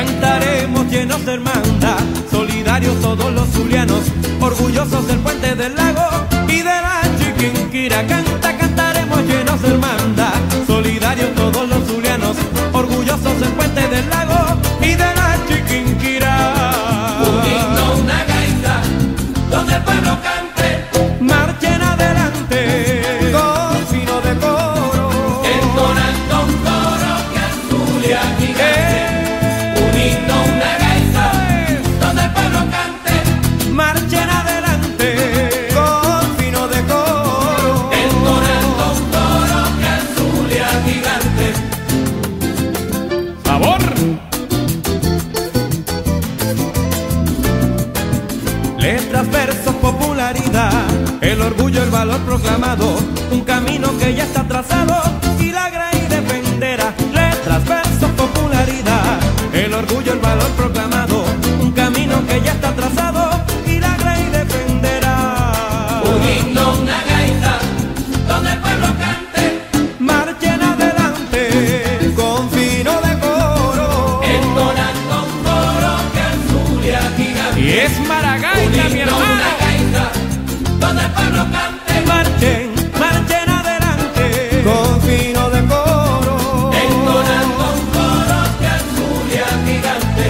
Cantaremos llenos de hermandad, solidarios todos los zulianos, orgullosos del puente del lago y de la chiquinquira. Canta, cantaremos llenos de hermandad, solidarios todos los zulianos, orgullosos del puente del lago y de la chiquinquira. Un himno, una gaita, donde el pueblo cante, Marchen adelante con fino decoro. entonando un coro que azulia gigante. ¡Sabor! Letras, versos, popularidad, el orgullo, el valor proclamado, un camino que ya está trazado y la y defenderá. Es Maragaita, mi hermano. una gaita, donde el pueblo cante, Marchen, marchen adelante con fino decoro. entonando un coro que azulia gigante.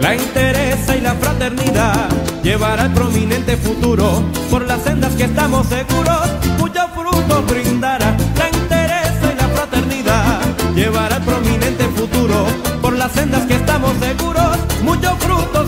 La interesa y la fraternidad llevará al prominente futuro por las sendas que estamos seguros, cuyo fruto brindará. Llevará al prominente futuro. Por las sendas que estamos seguros, muchos frutos